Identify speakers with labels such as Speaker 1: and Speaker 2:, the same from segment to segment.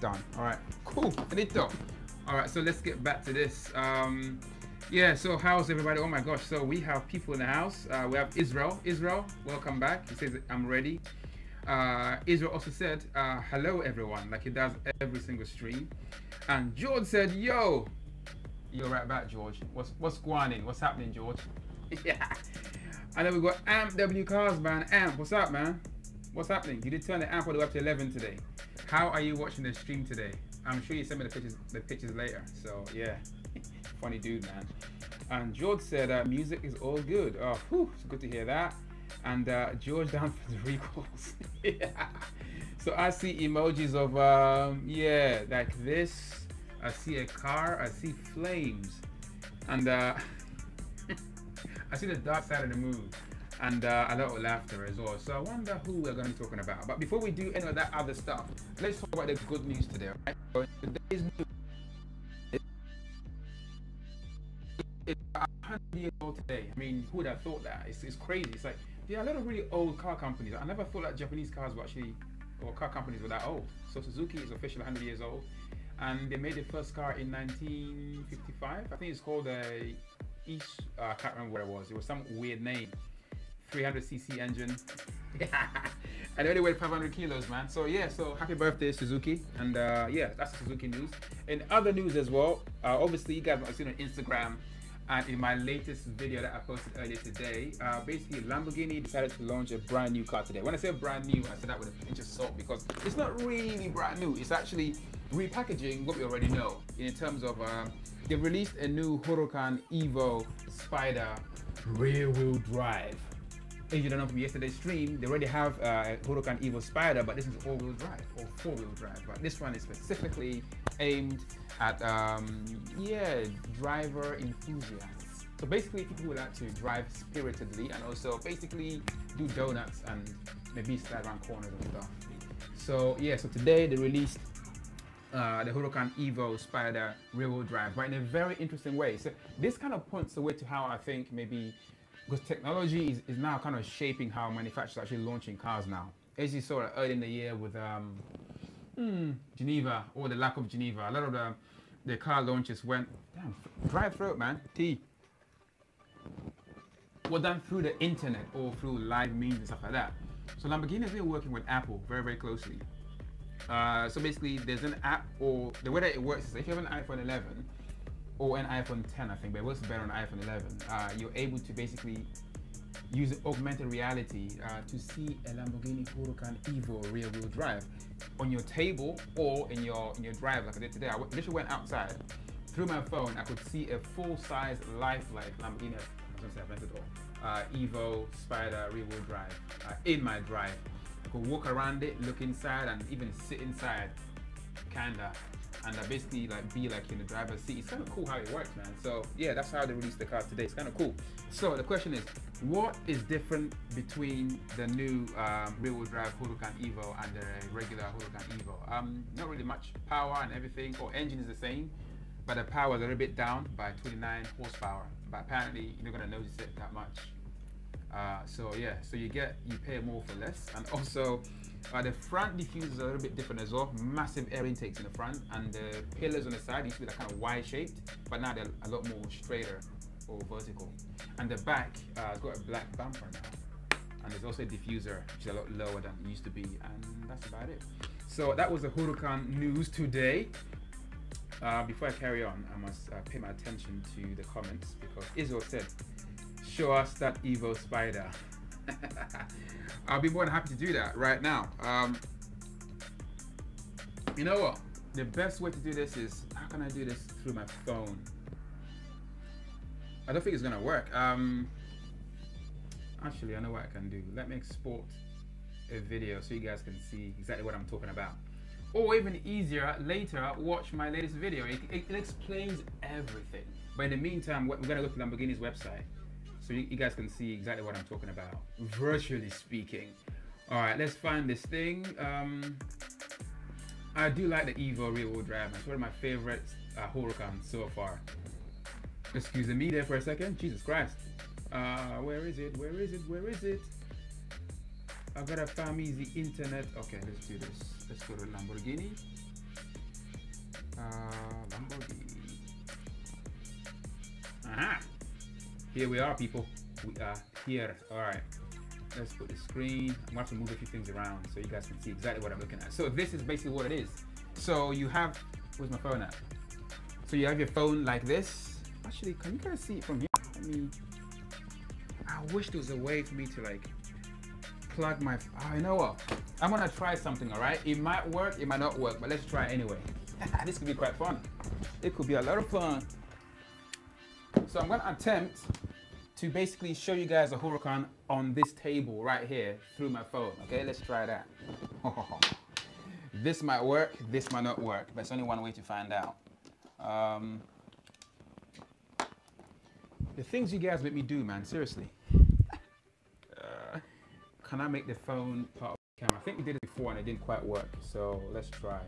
Speaker 1: Done. All right. Cool. Finito. All right. So let's get back to this. Um, yeah. So how's everybody? Oh my gosh. So we have people in the house. Uh, we have Israel. Israel, welcome back. He says I'm ready. Uh, Israel also said uh, hello everyone, like he does every single stream. And George said, "Yo, you're right back, George. What's what's going on? What's happening, George?" yeah. And then we got Amp W Cars man. Amp, what's up, man? What's happening? You did turn the amp all the way up to 11 today. How are you watching the stream today? I'm sure you sent me the pictures, the pictures later. So yeah, funny dude, man. And George said uh, music is all good. Oh, whew, it's good to hear that. And uh, George down for the recalls. yeah. So I see emojis of um, yeah, like this. I see a car. I see flames, and uh, I see the dark side of the moon and uh, a lot of laughter as well. So I wonder who we're going to be talking about. But before we do any of that other stuff, let's talk about the good news today. Right? So today's news is 100 years old today. I mean, who would have thought that? It's, it's crazy. It's like there are a lot of really old car companies. I never thought that Japanese cars were actually, or car companies were that old. So Suzuki is officially 100 years old, and they made the first car in 1955. I think it's called a East. Uh, I can't remember what it was. It was some weird name. 300cc engine. and only weighed 500 kilos, man. So yeah, so happy birthday, Suzuki. And uh, yeah, that's Suzuki news. In other news as well, uh, obviously you guys have seen on Instagram and in my latest video that I posted earlier today, uh, basically Lamborghini decided to launch a brand new car today. When I say brand new, I say that with a pinch of salt because it's not really brand new. It's actually repackaging what we already know in terms of um, they released a new Huracan Evo Spider rear wheel drive you don't know from yesterday's stream, they already have uh, Huracan Evo Spider, but this is all-wheel drive or four-wheel drive. But this one is specifically aimed at, um, yeah, driver enthusiasts. So basically, people who like to drive spiritedly and also basically do donuts and maybe slide around corners and stuff. So yeah, so today they released uh, the Huracan Evo Spider rear-wheel drive, but in a very interesting way. So this kind of points the way to how I think maybe because technology is, is now kind of shaping how manufacturers are actually launching cars now. As you saw early in the year with um, hmm, Geneva or the lack of Geneva, a lot of the, the car launches went, damn, dry throat, man, T. Were done through the internet or through live means and stuff like that. So Lamborghini has been working with Apple very, very closely. Uh, so basically, there's an app, or the way that it works is if you have an iPhone 11, or an iPhone 10, I think, but it works better on iPhone 11. Uh, you're able to basically use augmented reality uh, to see a Lamborghini Huracan Evo rear-wheel drive on your table or in your in your drive, like I did today. I literally went outside through my phone. I could see a full-size, lifelike Lamborghini uh, Evo Spider rear-wheel drive uh, in my drive. I could walk around it, look inside, and even sit inside, kinda and uh, basically like be like in the driver's seat. It's kind of cool how it works, man. So yeah, that's how they released the car today. It's kind of cool. So the question is, what is different between the new um, rear-wheel drive Huracan Evo and the regular Huracan Evo? Um, not really much power and everything, or engine is the same, but the power is a little bit down by 29 horsepower. But apparently you're not gonna notice it that much. Uh, so yeah, so you get you pay more for less, and also uh, the front diffuser is a little bit different as well. Massive air intakes in the front, and the pillars on the side used to be like kind of Y-shaped, but now they're a lot more straighter or vertical. And the back uh, has got a black bumper now, and there's also a diffuser which is a lot lower than it used to be, and that's about it. So that was the Huracan news today. Uh, before I carry on, I must uh, pay my attention to the comments because Israel said, "Show us that Evo Spider." I'll be more than happy to do that right now. Um, you know what? The best way to do this is, how can I do this through my phone? I don't think it's gonna work. Um, actually, I know what I can do. Let me export a video so you guys can see exactly what I'm talking about. Or even easier, later, watch my latest video. It, it, it explains everything. But in the meantime, we're gonna go to Lamborghini's website so you, you guys can see exactly what I'm talking about, virtually speaking. All right, let's find this thing. Um, I do like the Evo rear-wheel drive. It's one of my favorite uh, Huracan so far. Excuse me there for a second. Jesus Christ. Uh, where is it? Where is it? Where is it? I gotta find me the internet. Okay, let's do this. Let's go to Lamborghini. Uh, Lamborghini. Aha! Here we are, people. We are here. All right. Let's put the screen. I'm gonna have to move a few things around so you guys can see exactly what I'm looking at. So this is basically what it is. So you have, where's my phone at? So you have your phone like this. Actually, can you guys see it from here? I mean, I wish there was a way for me to like plug my, oh, you know what? I'm gonna try something, all right? It might work, it might not work, but let's try anyway. this could be quite fun. It could be a lot of fun. So I'm gonna attempt to basically show you guys a Huracan on this table right here through my phone. Okay, let's try that. this might work, this might not work, but it's only one way to find out. Um, the things you guys make me do, man, seriously. Uh, can I make the phone part of the camera? I think we did it before and it didn't quite work, so let's try.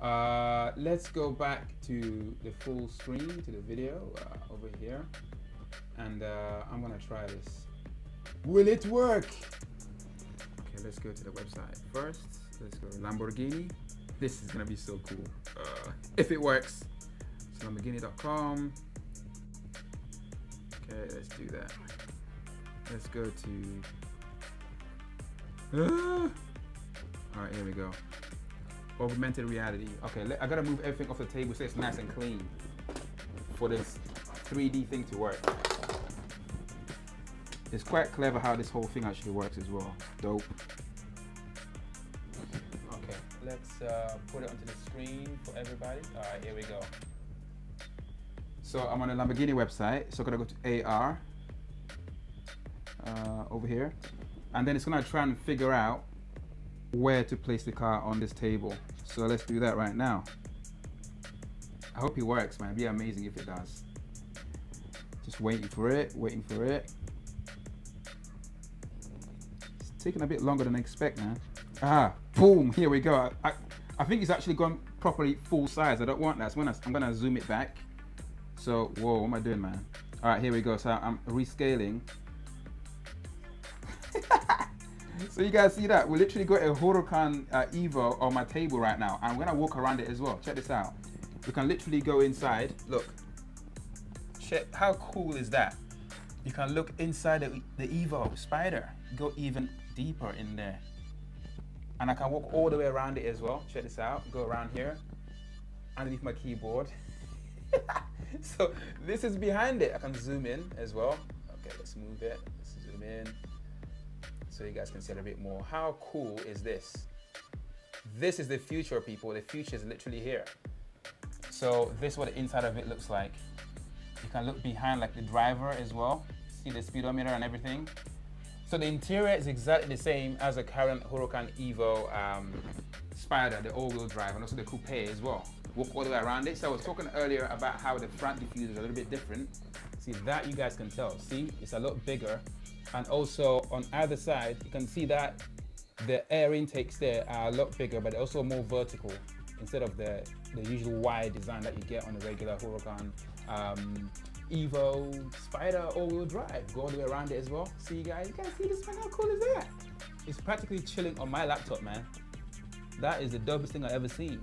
Speaker 1: Uh, let's go back to the full screen, to the video uh, over here. And uh, I'm gonna try this. Will it work? Okay, let's go to the website first. Let's go Lamborghini. This is gonna be so cool. Uh, if it works. So Lamborghini.com. Okay, let's do that. Let's go to. Uh, all right, here we go. Augmented reality. Okay, let, I gotta move everything off the table so it's nice and clean for this 3D thing to work. It's quite clever how this whole thing actually works as well. Dope. Okay, let's uh, put it onto the screen for everybody. All right, here we go. So I'm on the Lamborghini website. So I'm gonna go to AR uh, over here, and then it's gonna try and figure out where to place the car on this table. So let's do that right now. I hope it works, man. It'd be amazing if it does. Just waiting for it, waiting for it. Taking a bit longer than I expect, man. Ah, boom, here we go. I, I, I think it's actually gone properly full size. I don't want that. So I'm gonna, I'm gonna zoom it back. So, whoa, what am I doing, man? All right, here we go. So I'm rescaling. so you guys see that? We literally got a Huracan uh, Evo on my table right now. I'm gonna walk around it as well. Check this out. We can literally go inside. Look. Check, how cool is that? You can look inside the, the Evo Spider. Go even deeper in there. And I can walk all the way around it as well. Check this out. Go around here. Underneath my keyboard. so this is behind it. I can zoom in as well. Okay, let's move it. Let's zoom in so you guys can see a bit more. How cool is this? This is the future, people. The future is literally here. So this is what the inside of it looks like. You can look behind like the driver as well. See the speedometer and everything. So the interior is exactly the same as the current Huracan Evo um, Spider, the all-wheel drive, and also the coupe as well. Walk all the way around it. So I was talking earlier about how the front diffuser is a little bit different. See that you guys can tell. See, it's a lot bigger. And also on either side, you can see that the air intakes there are a lot bigger, but also more vertical instead of the, the usual wide design that you get on the regular Huracan um, Evo Spider all-wheel drive. Go all the way around it as well. See you guys, you guys see this man? How cool is that? It's practically chilling on my laptop, man. That is the dopest thing I've ever seen.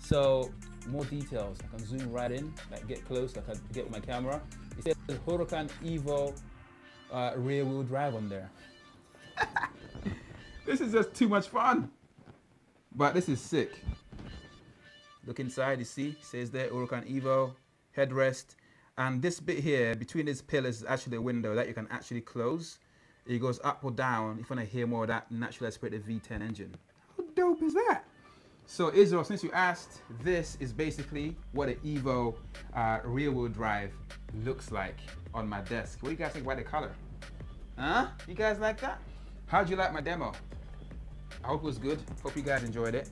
Speaker 1: So more details, I can zoom right in, like get close, like I can get with my camera. It says the Huracan Evo uh, rear wheel drive on there. this is just too much fun. But this is sick. Look inside, you see, it says there Huracan Evo, headrest. And this bit here, between these pillars, is actually a window that you can actually close. It goes up or down if you want to hear more of that naturally aspirated V10 engine. How dope is that? So Israel, since you asked, this is basically what an Evo uh, rear wheel drive looks like on my desk. What do you guys think about the color? Huh? You guys like that? How'd you like my demo? I hope it was good. Hope you guys enjoyed it.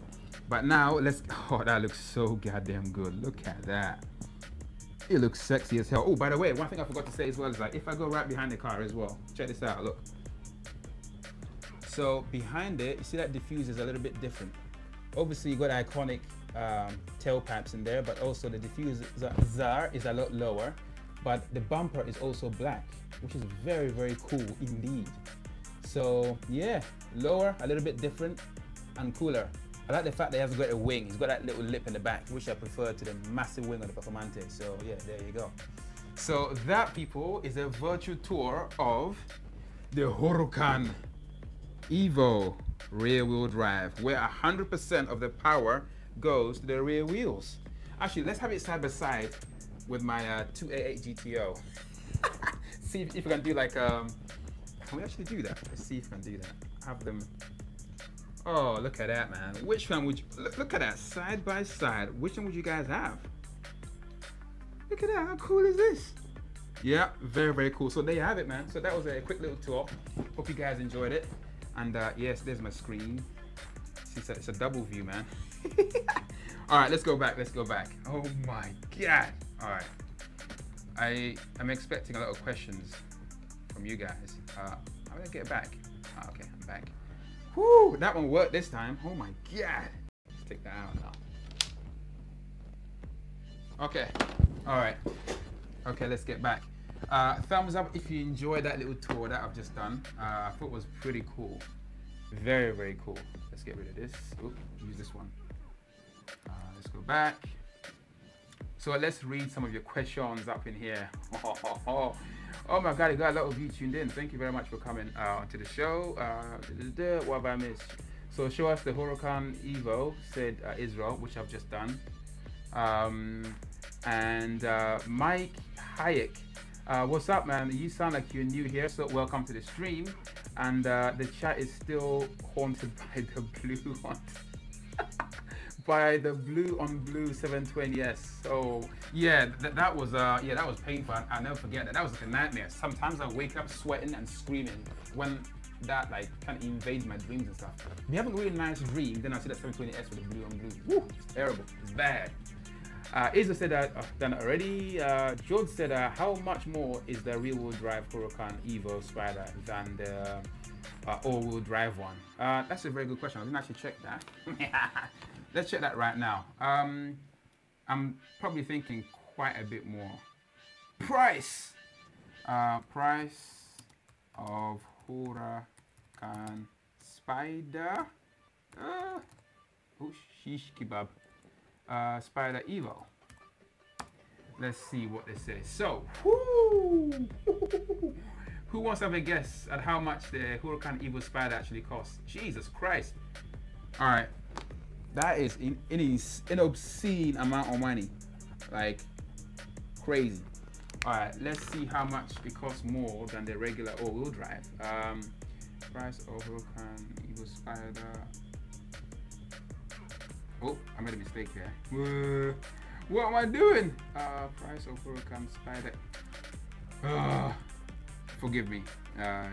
Speaker 1: But now let's, oh, that looks so goddamn good. Look at that. It looks sexy as hell. Oh, by the way, one thing I forgot to say as well is like, if I go right behind the car as well, check this out, look. So behind it, you see that diffuser is a little bit different. Obviously you got iconic um, tailpipes in there, but also the diffuser is a lot lower, but the bumper is also black, which is very, very cool indeed. So yeah, lower, a little bit different and cooler. I like the fact that he hasn't got a wing. He's got that little lip in the back, which I prefer to the massive wing on the Performante. So yeah, there you go. So that, people, is a virtual tour of the Huracan Evo rear wheel drive, where 100% of the power goes to the rear wheels. Actually, let's have it side by side with my uh, 288 GTO. see if, if we can do like, um, can we actually do that? Let's see if we can do that. Have them Oh, look at that, man. Which one would you, look, look at that, side by side. Which one would you guys have? Look at that, how cool is this? Yeah, very, very cool. So there you have it, man. So that was a quick little tour. Hope you guys enjoyed it. And uh, yes, there's my screen. It's a, it's a double view, man. All right, let's go back, let's go back. Oh my God. All right. I am expecting a lot of questions from you guys. Uh, how do I get back? Oh, okay, I'm back. Whoo, that one worked this time. Oh my God. Let's take that out now. Okay, all right. Okay, let's get back. Uh, thumbs up if you enjoyed that little tour that I've just done. Uh, I thought was pretty cool. Very, very cool. Let's get rid of this. Oop, use this one. Uh, let's go back. So let's read some of your questions up in here. Oh, my God, you got a lot of you tuned in. Thank you very much for coming uh, to the show. Uh, what have I missed? So show us the Huracan Evo, said uh, Israel, which I've just done. Um, and uh, Mike Hayek, uh, what's up, man? You sound like you're new here, so welcome to the stream. And uh, the chat is still haunted by the blue one. by the blue on blue 720s. So yeah, th that was uh yeah that was painful. I, will never forget that. That was like a nightmare. Sometimes I wake up sweating and screaming when that like kind of invades my dreams and stuff. You have a really nice dream, then I see that 720s with the blue on blue. Woo, it's terrible. It's bad. Uh, Isa said that uh, done already. Uh, George said, uh, how much more is the rear-wheel drive Huracan Evo Spider than the uh, all-wheel drive one? Uh, that's a very good question. I didn't actually check that. Let's check that right now. Um, I'm probably thinking quite a bit more. Price. Uh, price of Huracan Spider. Uh, oh, shish kebab uh, Spider Evo. Let's see what this says. So, who wants to have a guess at how much the Huracan Evo Spider actually costs? Jesus Christ. All right, that is in, in an obscene amount of money, like crazy. All right, let's see how much it costs more than the regular all-wheel drive. Um, price of Huracan Evo Spider Oh, I made a mistake here. what am I doing? Uh, price of Huracan Spider. Uh, forgive me, uh,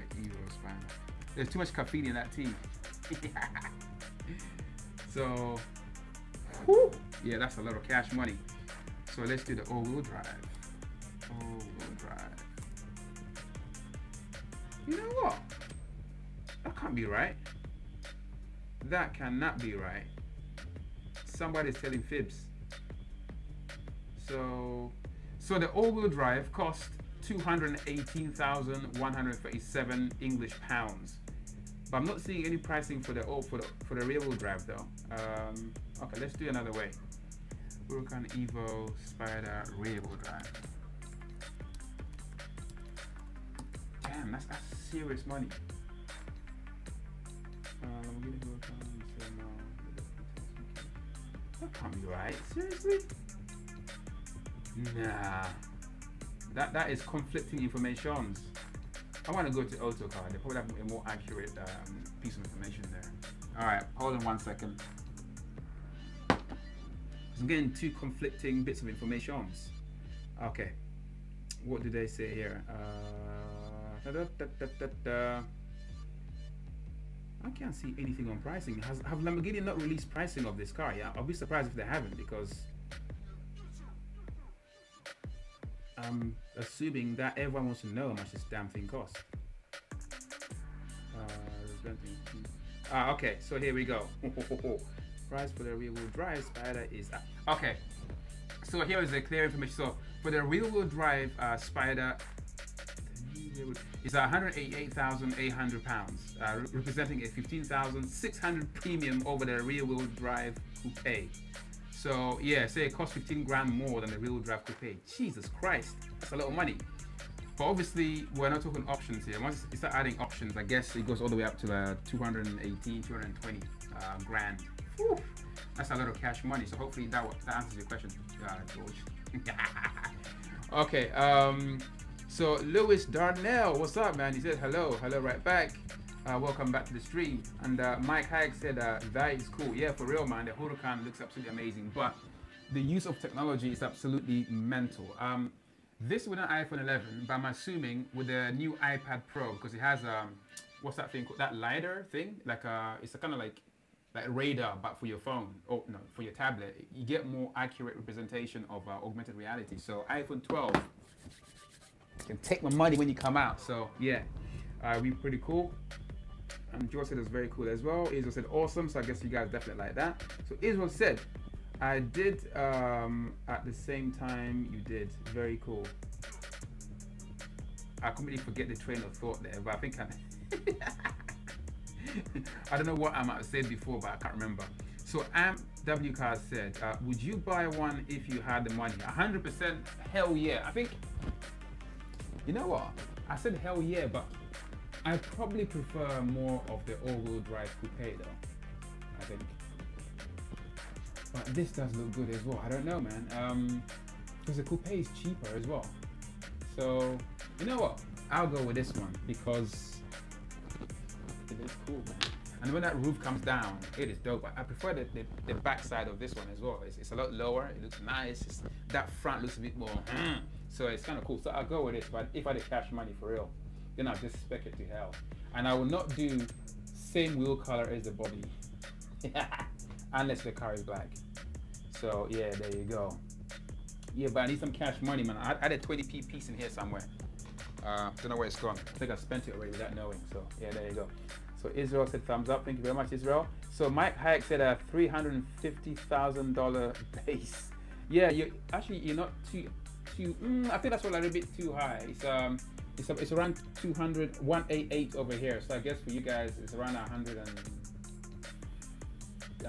Speaker 1: Spider. There's too much caffeine in that tea. so, whew, yeah, that's a lot of cash money. So let's do the all-wheel drive. All-wheel drive. You know what? That can't be right. That cannot be right somebody's telling fibs. So, so the all-wheel drive cost 218,137 English pounds. But I'm not seeing any pricing for the oh, for the for the rear wheel drive though. Um, okay, let's do another way. Huracan Evo Spider rear wheel drive. Damn, that's that's serious money. Um, that can't be right. Seriously? Nah. That that is conflicting information. I want to go to Autocar. They probably have a more accurate um, piece of information there. All right, hold on one second. I'm getting two conflicting bits of information. Okay, what do they say here? Uh, da, da, da, I can't see anything on pricing. Has have Lamborghini not released pricing of this car? Yeah, I'll be surprised if they haven't because I'm assuming that everyone wants to know how much this damn thing costs. Uh, ah, okay, so here we go. Price for the rear-wheel drive Spider is uh, okay. So here is the clear information. So for the rear-wheel drive uh, Spider, It's 188,800 pounds, uh, representing a 15,600 premium over the rear-wheel drive coupe. So yeah, say it costs 15 grand more than the rear-wheel drive coupe. Jesus Christ, that's a lot of money. But obviously, we're not talking options here. Once you start adding options, I guess it goes all the way up to uh, 218, 220 uh, grand. Whew. That's a lot of cash money. So hopefully that, that answers your question, uh, George. okay. Um, so Lewis Darnell, what's up, man? He said hello, hello right back. Uh, welcome back to the stream. And uh, Mike Hayek said uh, that is cool. Yeah, for real, man. The Huracan looks absolutely amazing, but the use of technology is absolutely mental. Um, this with an iPhone 11, but I'm assuming with the new iPad Pro because it has um, what's that thing called? That lidar thing, like uh, it's a kind of like like radar, but for your phone or no, for your tablet. You get more accurate representation of uh, augmented reality. So iPhone 12 can take my money when you come out. So yeah, uh, we pretty cool. And Joe said it's very cool as well. Israel said awesome. So I guess you guys definitely like that. So Israel said I did um, at the same time you did. Very cool. I completely forget the train of thought there, but I think I. I don't know what I might have said before, but I can't remember. So Amp W Card said, uh, "Would you buy one if you had the money?" 100% hell yeah. I think. You know what? I said hell yeah, but I probably prefer more of the all-wheel drive coupe though. I think. But this does look good as well. I don't know, man. Um, because the coupe is cheaper as well. So you know what? I'll go with this one because it is cool, man. And when that roof comes down, it is dope. I, prefer the, the, the back side of this one as well. It's, it's a lot lower. It looks nice. It's, that front looks a bit more. Mm, so it's kind of cool. So I'll go with this. But if I had cash money for real, then I'll just spec it to hell. And I will not do same wheel color as the body. unless the car is black. So yeah, there you go. Yeah, but I need some cash money, man. I, I had a 20p piece in here somewhere. Uh, don't know where it's gone. I think I spent it already without knowing. So yeah, there you go. So Israel said thumbs up. Thank you very much, Israel. So Mike Hayek said a three hundred and fifty thousand dollar base. Yeah, you actually you're not too too. Mm, I think that's a little bit too high. It's um it's it's around 200 188 over here. So I guess for you guys it's around 100 and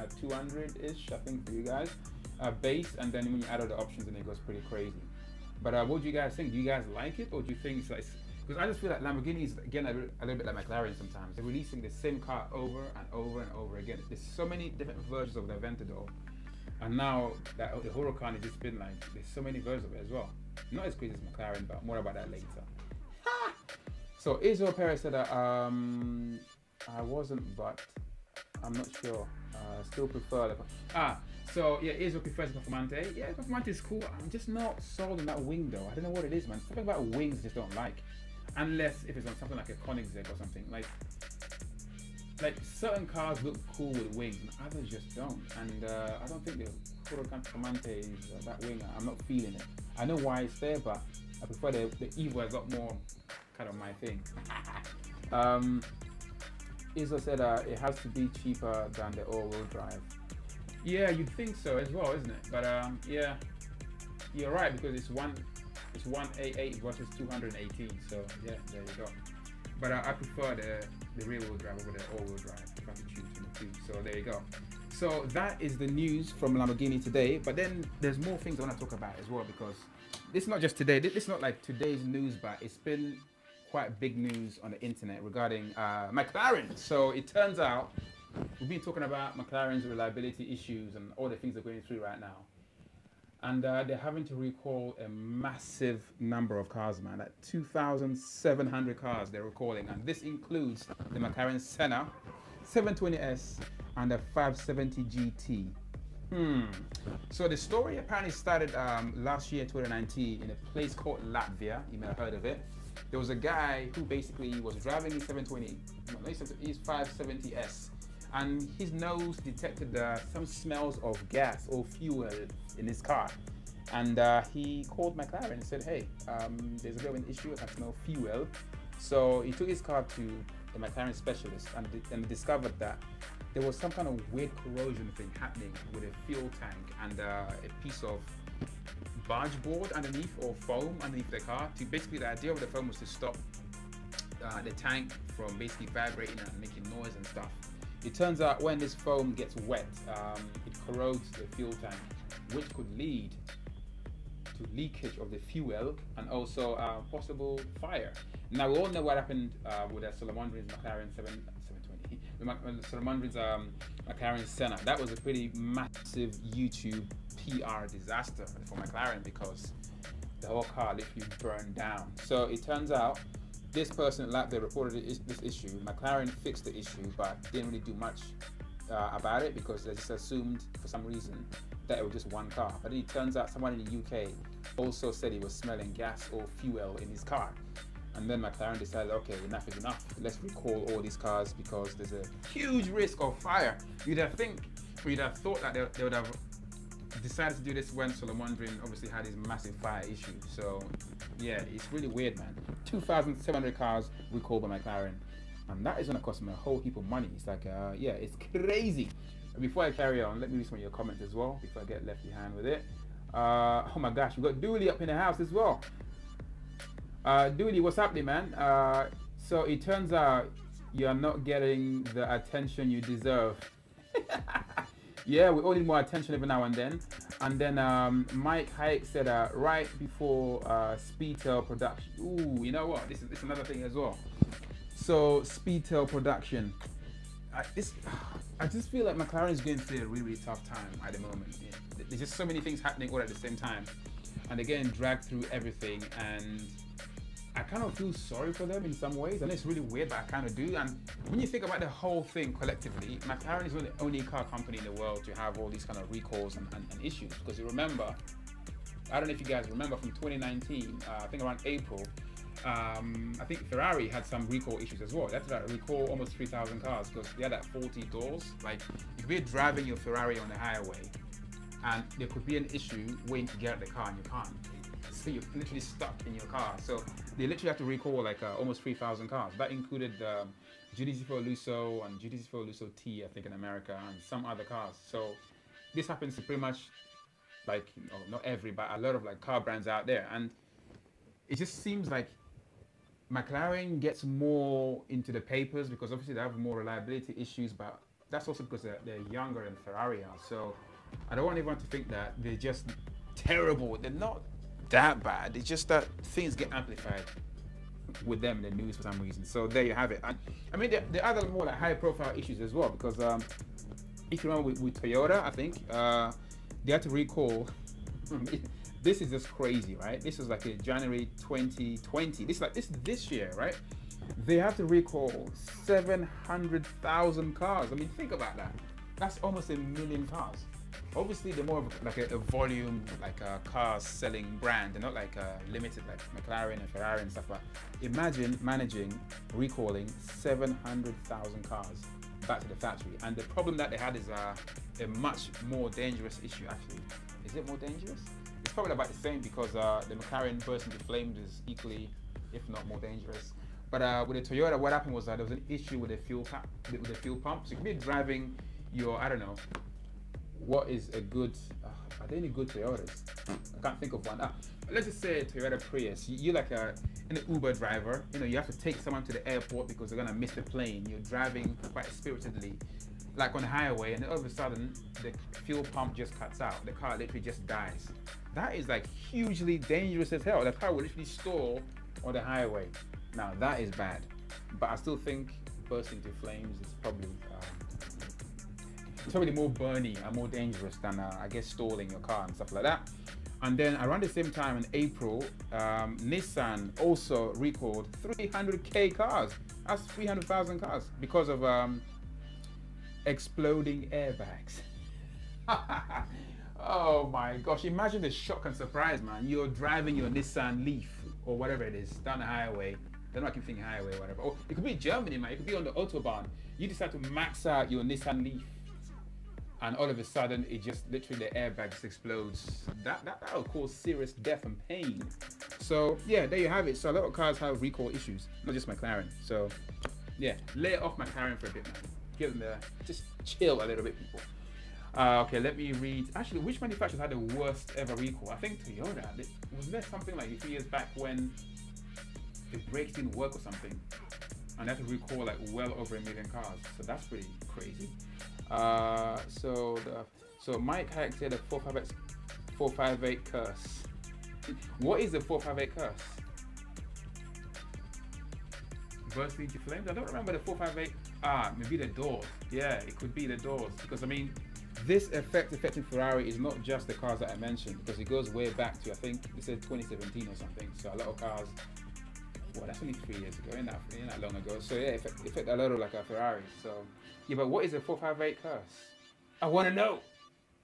Speaker 1: 200-ish, I think, for you guys. Uh, base, and then when you add all the options, and it goes pretty crazy. But uh, what do you guys think? Do you guys like it, or do you think it's like? Because I just feel like Lamborghini is again a, a, little bit like McLaren. Sometimes they're releasing the same car over and over and over again. There's so many different versions of the Aventador, and now that the Huracan has just been like there's so many versions of it as well. Not as crazy as McLaren, but more about that later. So Israel Perez said that um, I wasn't, but I'm not sure. Uh, still prefer the ah. So yeah, Israel prefers the Performante. Yeah, Performante is cool. I'm just not sold on that wing though. I don't know what it is, man. Something about wings I just don't like. Unless if it's on something like a Koenigsegg or something. Like like certain cars look cool with wings and others just don't. And uh, I don't think the Huracan Performante is uh, that wing. I'm not feeling it. I know why it's there, but I prefer the, the Evo. I got more kind of my thing. um, Isa said uh, it has to be cheaper than the all-wheel drive. Yeah, you'd think so as well, isn't it? But um, yeah, you're right because it's one, it's 188 versus 218. So yeah, there you go. But uh, I prefer the the rear-wheel drive over the all-wheel drive if I could choose between the two. So there you go. So that is the news from Lamborghini today. But then there's more things I want to talk about as well because is not just today. This is not like today's news, but it's been quite big news on the internet regarding uh, McLaren. So it turns out we've been talking about McLaren's reliability issues and all the things they're going through right now. And uh, they're having to recall a massive number of cars, man. Like 2,700 cars they're recalling. And this includes the McLaren Senna, 720S, and the 570 GT. Hmm. So the story apparently started um, last year, 2019, in a place called Latvia. You may have heard of it there was a guy who basically was driving his 720, his 570S, and his nose detected uh, some smells of gas or fuel in his car. And uh, he called McLaren and said, hey, um, there's a bit of an issue, I can smell fuel. So he took his car to a McLaren specialist and, and discovered that there was some kind of weird corrosion thing happening with a fuel tank and uh, a piece of barge board underneath or foam underneath the car. To basically, the idea of the foam was to stop uh, the tank from basically vibrating and making noise and stuff. It turns out when this foam gets wet, um, it corrodes the fuel tank, which could lead to leakage of the fuel and also uh, possible fire. Now we all know what happened uh, with the Salomondrin's McLaren 7, 720, the Salomondrin's um, McLaren Senna. That was a pretty massive YouTube PR disaster for McLaren because the whole car literally burned down. So it turns out this person like they reported this issue. McLaren fixed the issue, but didn't really do much uh, about it because they just assumed for some reason that it was just one car. But then it turns out someone in the UK also said he was smelling gas or fuel in his car. And then McLaren decided, okay, enough is enough. Let's recall all these cars because there's a huge risk of fire. You'd have think, you'd have thought that they, they would have decided to do this when Salomondrin obviously had his massive fire issue. So yeah, it's really weird, man. 2,700 cars recalled by McLaren, and that is gonna cost me a whole heap of money. It's like, uh, yeah, it's crazy. Before I carry on, let me read some of your comments as well before I get left behind with it. Uh, oh my gosh, we got Dooley up in the house as well. Uh, Dooley, what's happening, man? Uh, so it turns out you're not getting the attention you deserve. yeah, we all need more attention every now and then. And then um, Mike Hayek said uh, right before uh, Speedtail production. Ooh, you know what? This is, this is another thing as well. So Speedtail production. I, this, I just feel like McLaren is going through a really, really tough time at the moment. There's just so many things happening all at the same time, and getting dragged through everything. And I kind of feel sorry for them in some ways, and it's really weird, but I kind of do. And when you think about the whole thing collectively, McLaren is the only car company in the world to have all these kind of recalls and, and, and issues. Because you remember, I don't know if you guys remember from 2019, uh, I think around April, um, I think Ferrari had some recall issues as well. They had to recall almost 3,000 cars because they had that faulty doors. Like, if you're driving your Ferrari on the highway, and there could be an issue waiting to get out the car and you can't so you're literally stuck in your car. So they literally have to recall like uh, almost 3,000 cars. That included um, GTC4 Lusso and GTC4 Lusso T, I think, in America, and some other cars. So this happens to pretty much like, you know, not every, but a lot of like car brands out there. And it just seems like McLaren gets more into the papers because obviously they have more reliability issues, but that's also because they're, they're younger than Ferrari are. So I don't want anyone to think that they're just terrible. They're not that bad. It's just that things get amplified with them in the news for some reason. So there you have it. And I mean, there, there are other more like high profile issues as well because um, if you remember with, with Toyota, I think uh, they had to recall. this is just crazy, right? This was like a January 2020. This is like this this year, right? They have to recall 700,000 cars. I mean, think about that. That's almost a million cars obviously they're more of like a, a volume like a car selling brand. They're not like a limited like mclaren and ferrari and stuff but imagine managing recalling 700000 cars back to the factory. And the problem that they had is uh, a much more dangerous issue actually. Is it more dangerous? It's probably about the same because uh, the mclaren burst into flames is equally if not more dangerous. But uh, with the Toyota, what happened was that there was an issue with the fuel pump. With the fuel pump, so you could be driving your, I don't know, what is a good uh, are there any good Toyotas? I can't think of one. Ah, let's just say Toyota Prius. You're like a an Uber driver. You know, you have to take someone to the airport because they're gonna miss the plane. You're driving quite spiritedly, like on the highway, and all of a sudden the fuel pump just cuts out. The car literally just dies. That is like hugely dangerous as hell. The car will literally stall on the highway. Now that is bad, but I still think bursting into flames is probably um, it's probably more burning and more dangerous than uh, I guess stalling your car and stuff like that. And then around the same time in April, um, Nissan also recalled 300k cars. That's 300,000 cars because of um, exploding airbags. oh my gosh! Imagine the shock and surprise, man. You're driving your Nissan Leaf or whatever it is down the highway. Then I keep thinking highway, or whatever. Or it could be Germany, man. It could be on the autobahn. You decide to max out your Nissan Leaf and all of a sudden it just literally the airbag just explodes. That, that that will cause serious death and pain. So yeah, there you have it. So a lot of cars have recall issues, not just McLaren. So yeah, lay off McLaren for a bit, man. Give them the just chill a little bit, people. Uh, okay, let me read. Actually, which manufacturers had the worst ever recall? I think Toyota. Wasn't there something like a few years back when the brakes didn't work or something? and they have to recall like well over a million cars. So that's pretty crazy. Uh, so the so Mike Hayek said a 458 458 curse. What is the 458 curse? Burst into flames. I don't remember the 458. Ah, maybe the doors. Yeah, it could be the doors because I mean this effect affecting Ferrari is not just the cars that I mentioned because it goes way back to I think it said 2017 or something. So a lot of cars. Well, that's only three years ago, ain't that, ain't that long ago. So yeah, it affect, affect a lot of like a Ferrari. So yeah, but what is a 458 curse? I want to know.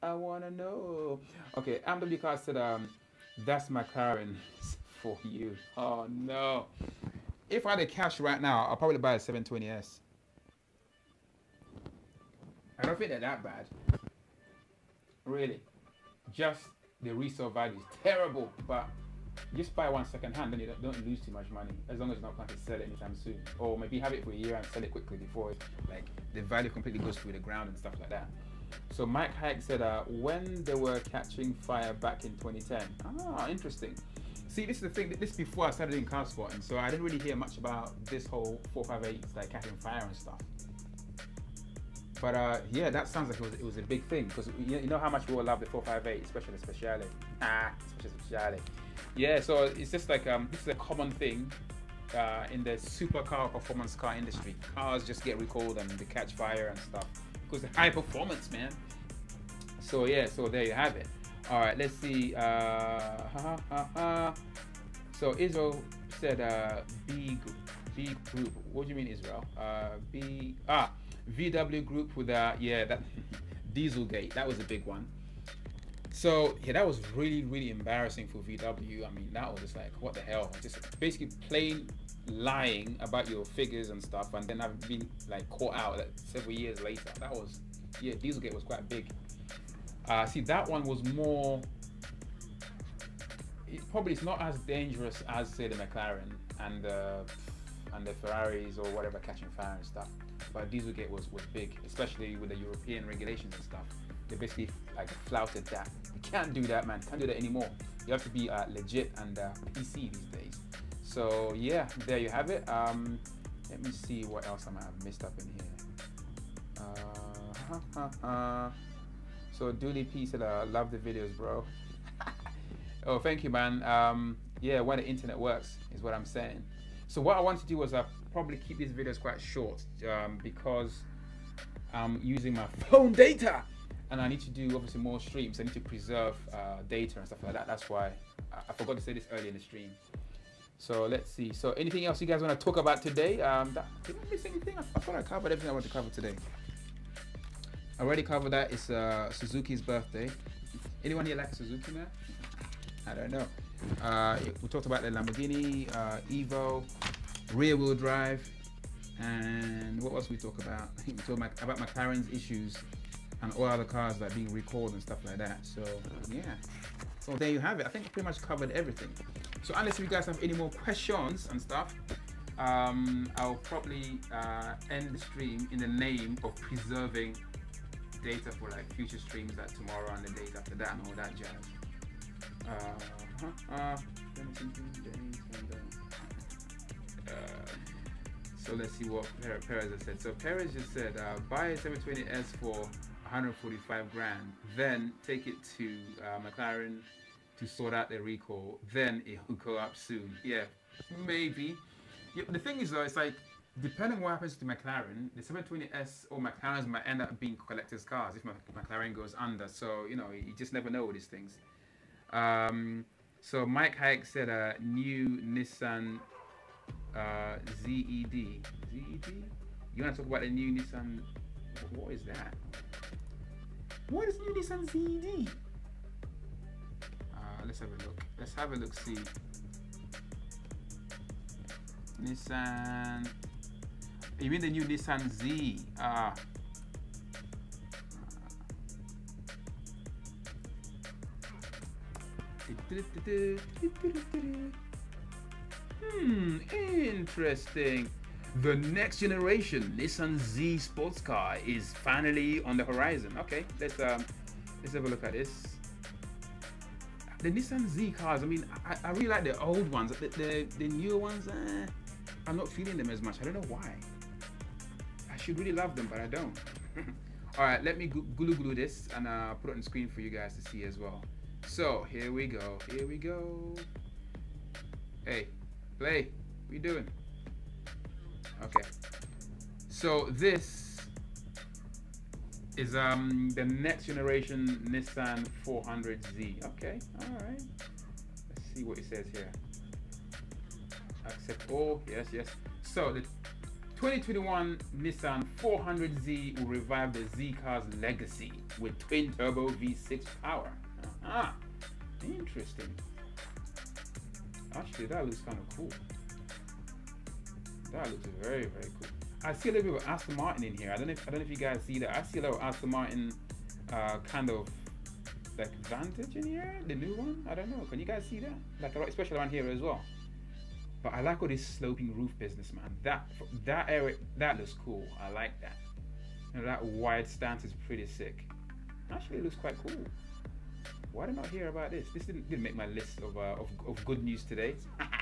Speaker 1: I want to know. Okay, Car said, um, that's my McLaren for you. Oh no. If I had the cash right now, I'll probably buy a 720S. I don't think they're that bad. Really. Just the resale value is terrible, but just buy one second hand, then you don't, lose too much money as long as you're not planning to sell it anytime soon. Or maybe have it for a year and sell it quickly before it, like the value completely goes through the ground and stuff like that. So Mike Hayek said uh, when they were catching fire back in 2010. Ah, interesting. See, this is the thing. This before I started in car spotting, so I didn't really hear much about this whole 458 like catching fire and stuff. But uh, yeah, that sounds like it was, it was a big thing because you, you know how much we all love the 458, especially the Speciale. Ah, especially Speciale. Yeah, so it's just like um, this is a common thing uh, in the supercar performance car industry. Cars just get recalled and they catch fire and stuff because the high performance, man. So yeah, so there you have it. All right, let's see. Uh, ha, ha, ha, so Israel said uh, B B group. What do you mean Israel? Uh, B ah VW group with uh yeah that Dieselgate. That was a big one. So yeah, that was really really embarrassing for VW. I mean, that was just like what the hell? Just basically plain lying about your figures and stuff, and then I've been like caught out like, several years later. That was yeah, Dieselgate was quite big. Uh, see, that one was more. It probably it's not as dangerous as say the McLaren and the and the Ferraris or whatever catching fire and stuff. But Dieselgate was was big, especially with the European regulations and stuff. They basically like flouted that. You can't do that, man. Can't do that anymore. You have to be uh, legit and uh, PC these days. So yeah, there you have it. Um, let me see what else I might have missed up in here. Uh, so Dooley P said, "I uh, love the videos, bro." oh, thank you, man. Um, yeah, why the internet works is what I'm saying. So what I want to do was uh, probably keep these videos quite short um, because I'm using my phone data and I need to do obviously more streams. I need to preserve uh, data and stuff like that. That's why I, I forgot to say this earlier in the stream. So let's see. So anything else you guys want to talk about today? Um, that, did I miss anything? I, I thought I covered everything I want to cover today. I already covered that. It's uh, Suzuki's birthday. Anyone here like Suzuki, man? I don't know. Uh, we talked about the Lamborghini uh, Evo, rear wheel drive, and what else we talk about? I think we talked about McLaren's issues and all other cars that being recalled and stuff like that. So yeah. So there you have it. I think I pretty much covered everything. So unless you guys have any more questions and stuff, um, I'll probably uh, end the stream in the name of preserving data for like future streams like tomorrow and the days after that and all that jazz. Uh, uh, so let's see what Perez has said. So Perez just said, uh, buy a 720S for 145 grand, then take it to uh, McLaren to sort out the recall, then it will go up soon. Yeah, maybe. Yeah, the thing is though, it's like depending what happens to McLaren, the 720S or McLaren's might end up being collectors' cars if McLaren goes under. So you know, you just never know with these things. Um, so Mike Hayek said a new Nissan uh, ZED. ZED? You want to talk about the new Nissan? What is that? What is new Nissan ZED? Uh, let's have a look. Let's have a look. See. Nissan. You mean the new Nissan Z? Ah. Hmm, interesting. The next generation Nissan Z sports car is finally on the horizon. Okay, let's um, let's have a look at this. The Nissan Z cars. I mean, I, I really like the old ones. The the, the newer ones. Eh, I'm not feeling them as much. I don't know why. I should really love them, but I don't. All right, let me glue glue this and uh, put it on screen for you guys to see as well. So here we go. Here we go. Hey, play. What are you doing? Okay. So this is um the next generation Nissan 400Z. Okay, all right. Let's see what it says here. Accept all. Yes, yes. So the 2021 Nissan 400Z will revive the Z car's legacy with twin turbo V6 power. Ah, interesting. Actually, that looks kind of cool. That looks very, very cool. I see a little bit of Aston Martin in here. I don't know if I don't know if you guys see that. I see a little Aston Martin uh, kind of like Vantage in here, the new one. I don't know. Can you guys see that? Like especially around here as well. But I like all this sloping roof business, man. That that area that looks cool. I like that. That wide stance is pretty sick. Actually, it looks quite cool. Why did I not hear about this? This didn't, didn't make my list of, uh, of, of good news today.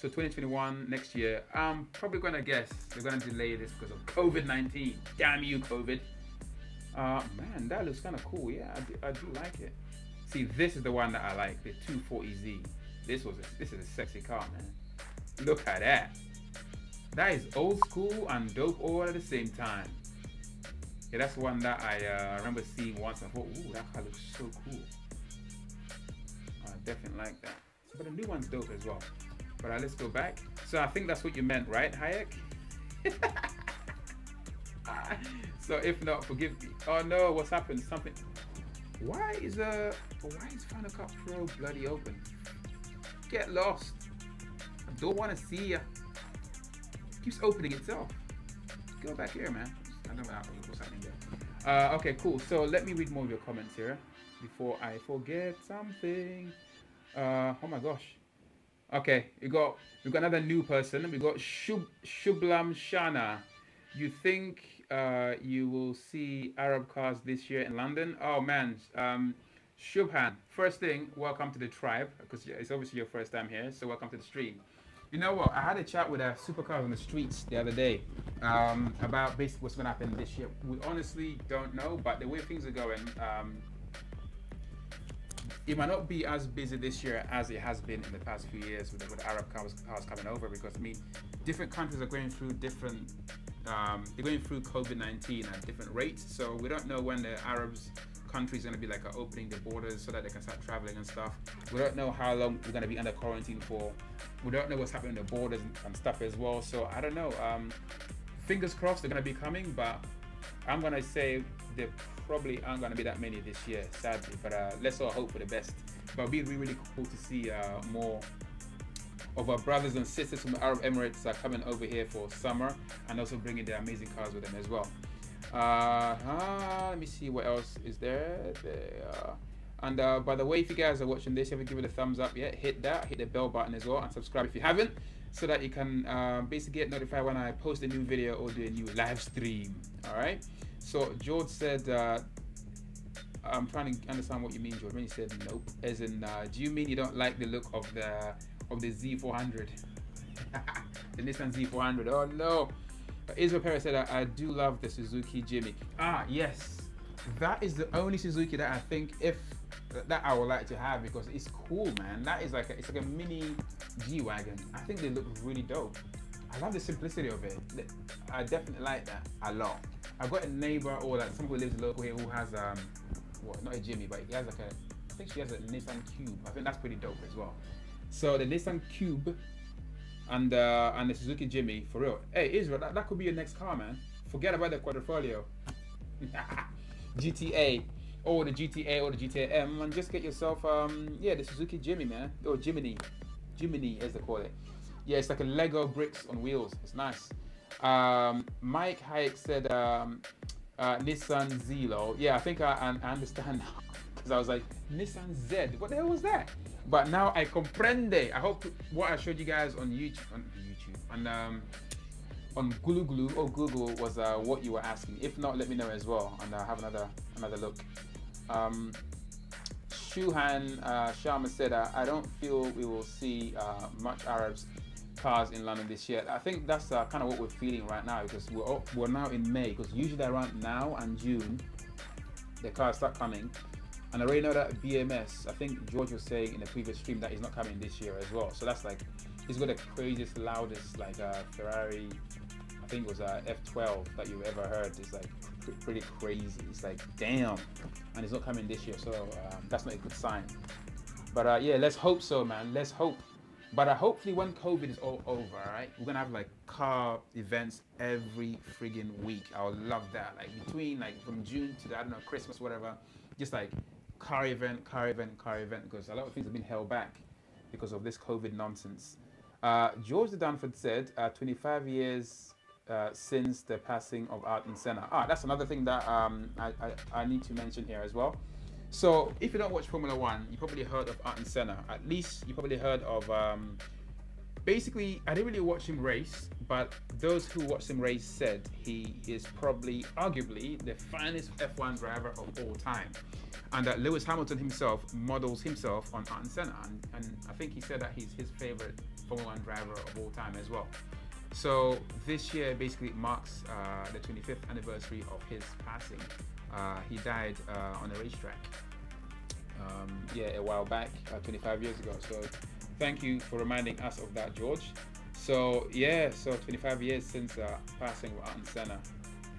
Speaker 1: so 2021, next year, I'm probably going to guess they're going to delay this because of COVID-19. Damn you, COVID. Uh, man, that looks kind of cool. Yeah, I do, I do like it. See, this is the one that I like, the 240Z. This was a, this is a sexy car, man. Look at that. That is old school and dope all at the same time. Yeah, that's the one that I uh, remember seeing once and thought, ooh, that car looks so cool. I definitely like that. But the new one's dope as well. But let's go back. So I think that's what you meant, right, Hayek? so if not, forgive me. Oh no, what's happened? Something. Why is uh why is Final Cut Pro bloody open? Get lost. I don't want to see ya. keeps opening itself. Go back here, man. I don't know what's happening there. Uh, okay, cool. So let me read more of your comments here before I forget something. Uh, oh my gosh. Okay, we got we got another new person. We got Shub Shublam Shana. You think uh, you will see Arab cars this year in London? Oh man, um, Shubhan. First thing, welcome to the tribe because it's obviously your first time here. So welcome to the stream. You know what? I had a chat with a supercars on the streets the other day um, about basically what's going to happen this year. We honestly don't know, but the way things are going, um, it might not be as busy this year as it has been in the past few years with, with Arab cars, cars coming over because I mean, different countries are going through different. Um, they're going through COVID-19 at different rates, so we don't know when the Arabs countries going to be like opening the borders so that they can start traveling and stuff. We don't know how long we're going to be under quarantine for. We don't know what's happening in the borders and stuff as well. So I don't know. Um, fingers crossed they're going to be coming, but I'm going to say there probably aren't going to be that many this year, sadly. But uh, let's all hope for the best. But it'd be really, cool to see uh, more of our brothers and sisters from the Arab Emirates are coming over here for summer and also bringing their amazing cars with them as well. Uh, uh, let me see what else is there. There. And uh, by the way, if you guys are watching this, you haven't given it a thumbs up yet, hit that, hit the bell button as well, and subscribe if you haven't, so that you can uh, basically get notified when I post a new video or do a new live stream. All right. So George said, uh, I'm trying to understand what you mean, George. When you said nope, as in, uh, do you mean you don't like the look of the of the Z400, the Nissan Z400? Oh no. Israel Perez said, I, I, do love the Suzuki Jimmy. Ah, yes. That is the only Suzuki that I think if that I would like to have because it's cool, man. That is like a, it's like a mini G wagon. I think they look really dope. I love the simplicity of it. I definitely like that a lot. I've got a neighbor or like someone who lives local here who has um, what not a Jimmy, but he has like a, I think she has a Nissan Cube. I think that's pretty dope as well. So the Nissan Cube and uh, and the Suzuki Jimmy for real. Hey Israel, that, that could be your next car, man. Forget about the Quadrifoglio. GTA or the GTA or the GTA M and just get yourself um yeah the Suzuki Jimmy man or Jiminy, Jiminy as they call it. Yeah, it's like a Lego bricks on wheels. It's nice. Um, Mike Hayek said um, uh, Nissan Zelo. Yeah, I think I, I understand now because I was like Nissan Z. What the hell was that? But now I comprende. I hope what I showed you guys on YouTube, on YouTube, on um, on Gulu or Google was uh, what you were asking. If not, let me know as well, and I'll have another another look. Um, Shuhan uh, Sharma said, uh, I don't feel we will see uh, much Arabs cars in London this year. I think that's uh, kind of what we're feeling right now because we're, we're now in May because usually around now and June, the cars start coming. And I already know that BMS, I think George was saying in the previous stream that he's not coming this year as well. So that's like, he's got the craziest, loudest, like uh, Ferrari, I think it was uh, F12 that you've ever heard. It's like pretty crazy. It's like, damn. And it's not coming this year. So um, that's not a good sign. But uh, yeah, let's hope so, man. Let's hope. But uh, hopefully when COVID is all over, right, we're gonna have like car events every friggin' week. I would love that. Like between like from June to I don't know Christmas, whatever, just like car event, car event, car event, because a lot of things have been held back because of this COVID nonsense. Uh, George Danford said, uh, 25 years uh, since the passing of Ayrton Senna. Ah, that's another thing that um, I, I, I, need to mention here as well. So, if you don't watch Formula One, you probably heard of Ayrton Senna. At least you probably heard of. Um, basically, I didn't really watch him race, but those who watched him race said he is probably, arguably, the finest F1 driver of all time. And that Lewis Hamilton himself models himself on Ayrton Senna. And, and I think he said that he's his favorite Formula One driver of all time as well. So this year basically marks uh, the 25th anniversary of his passing. Uh, he died uh, on a racetrack. Um, yeah, a while back, uh, 25 years ago. So thank you for reminding us of that, George. So yeah, so 25 years since uh, passing of Ayrton Senna.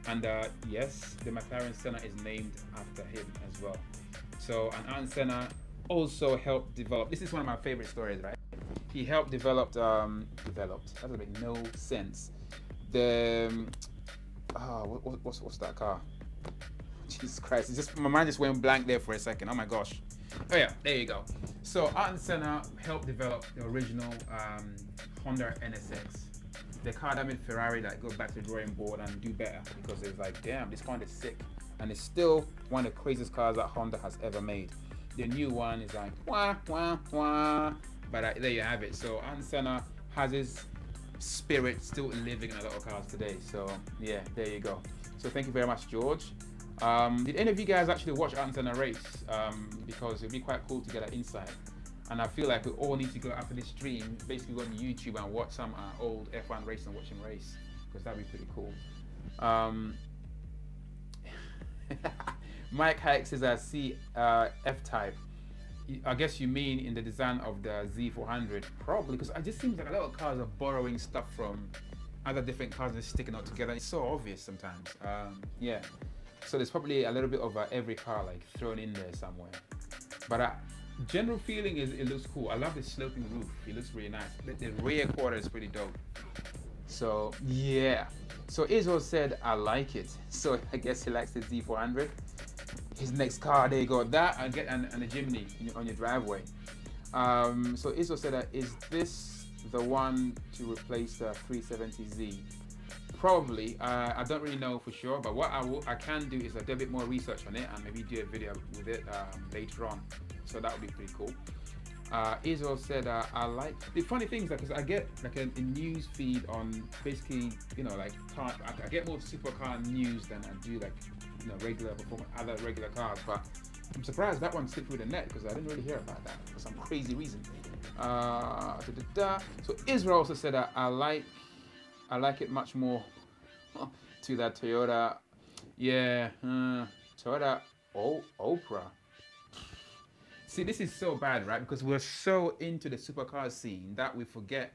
Speaker 1: And uh, yes, the McLaren Senna is named after him as well. So, and Ayrton Senna also helped develop, this is one of my favorite stories, right? He helped develop um developed. That doesn't make no sense. The um, oh what, what's what's that car? Jesus christ it's just my mind just went blank there for a second. Oh my gosh. Oh yeah there you go. So Ayrton Senna helped develop the original um, Honda NSX the car that made Ferrari like go back to the drawing board and do better because it's like damn this is sick. And it's still one of the craziest cars that Honda has ever made. The new one is like wah wah wah but uh, there you have it. So Senna has his spirit still living in a lot of cars today. So yeah, there you go. So thank you very much, George. Um, did any of you guys actually watch Senna race? Um, because it'd be quite cool to get an insight. And I feel like we all need to go after this stream, basically go on YouTube and watch some uh, old F1 race and watch him race, because that'd be pretty cool. Um, Mike Hike says I see uh, F-Type. I guess you mean in the design of the Z400, probably, because it just seems like a lot of cars are borrowing stuff from other different cars and sticking it together. It's so obvious sometimes. Um, yeah. So there's probably a little bit of uh, every car like thrown in there somewhere. But uh, general feeling is it looks cool. I love the sloping roof. It looks really nice. The, the rear quarter is pretty dope. So yeah. So Israel said I like it. So I guess he likes the Z400 his next car. There you go. That and get and, a Jimny on your driveway. Um, so Iso said is this the one to replace the 370Z? Probably. Uh, I don't really know for sure, but what I, will, I can do is I do a bit more research on it and maybe do a video with it um, later on. So that would be pretty cool. Uh, Israel said, uh, I like the funny things because I get like a, a, news feed on basically, you know, like car, I, I get more supercar news than I do like you know regular performance, other regular cars. But I'm surprised that one slipped through the net because I didn't really hear about that for some crazy reason. Uh, da, da, da. So Israel also said that I like I like it much more to that Toyota. Yeah, uh, Toyota o- Supra. See, this is so bad, right? Because we're so into the supercar scene that we forget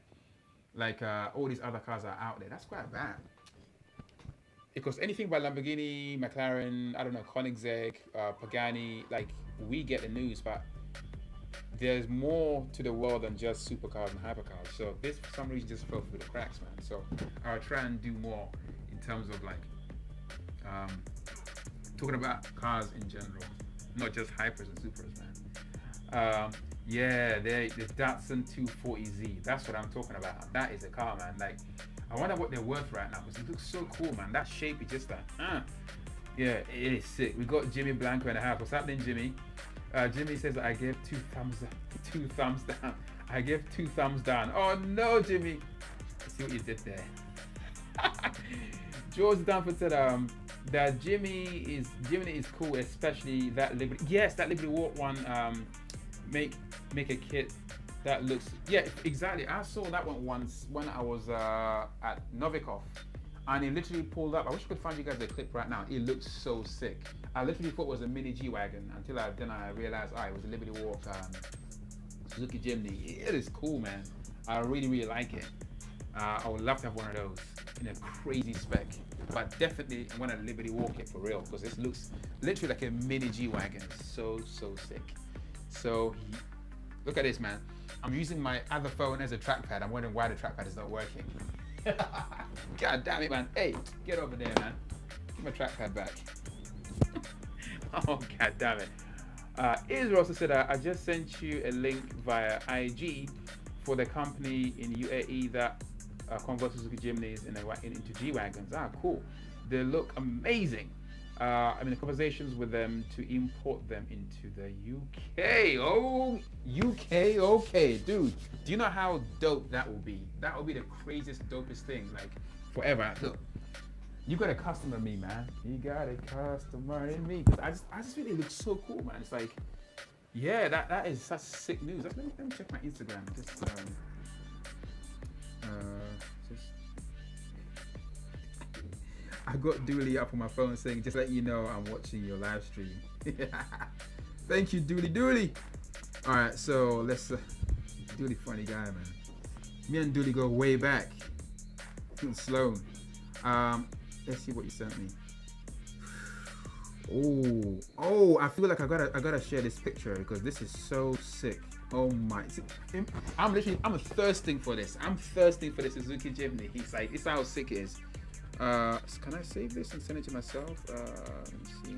Speaker 1: like uh, all these other cars are out there. That's quite bad because anything by Lamborghini, McLaren, I don't know, Koenigsegg, uh, Pagani, like we get the news, but there's more to the world than just supercars and hypercars. So this, for some reason, just fell through the cracks, man. So I'll try and do more in terms of like um, talking about cars in general, not just hypers and supers, man. Um, yeah, the Datsun 240Z. That's what I'm talking about. That is a car, man. Like I wonder what they're worth right now because it looks so cool, man. That shape is just like, uh, yeah, it is sick. We got Jimmy Blanco in the house. What's happening, Jimmy? Uh, Jimmy says I give two thumbs, two thumbs down. I give two thumbs down. Oh no, Jimmy! See what you did there. George Danford said um, that Jimmy is Jimmy is cool, especially that Liberty. Yes, that Liberty Walk one. Um, make make a kit that looks yeah exactly. I saw that one once when I was uh, at Novikov, and it literally pulled up. I wish I could find you guys the clip right now. It looks so sick. I literally thought it was a mini G wagon until I then I realized, ah, it was a Liberty Walk um, Suzuki Jimny. It is cool, man. I really really like it. Uh, I would love to have one of those in a crazy spec, but definitely I'm gonna Liberty Walk it for real because this looks literally like a mini G wagon. So so sick. So look at this, man. I'm using my other phone as a trackpad. I'm wondering why the trackpad is not working. God damn it, man. Hey, get over there, man. Give my trackpad back. oh, god damn it. Uh, Israel also said, uh, I just sent you a link via IG for the company in UAE that uh, converts Suzuki Jimneys in, into G Wagons. Ah, cool. They look amazing. Uh, I'm in conversations with them to import them into the UK. Oh, UK, okay, dude. Do you know how dope that will be? That will be the craziest, dopest thing, like forever. Look, you got a customer in me, man. You got a customer in me. Cause I just, I just think it looks so cool, man. It's like, yeah, that that is such sick news. Let me, let me check my Instagram. Just, um, uh, I got Dooley up on my phone saying, just let you know I'm watching your live stream. Thank you, Dooley Dooley. All right, so let's. Uh, Dooley, funny guy, man. Me and Dooley go way back. Sloan. Um, let's see what you sent me. Oh, oh! I feel like I gotta, I gotta share this picture because this is so sick. Oh my! I'm literally, I'm thirsting for this. I'm thirsting for this Suzuki Jimny. He's like, this how sick it is. Uh, can I save this and send it to myself? Uh, let me see.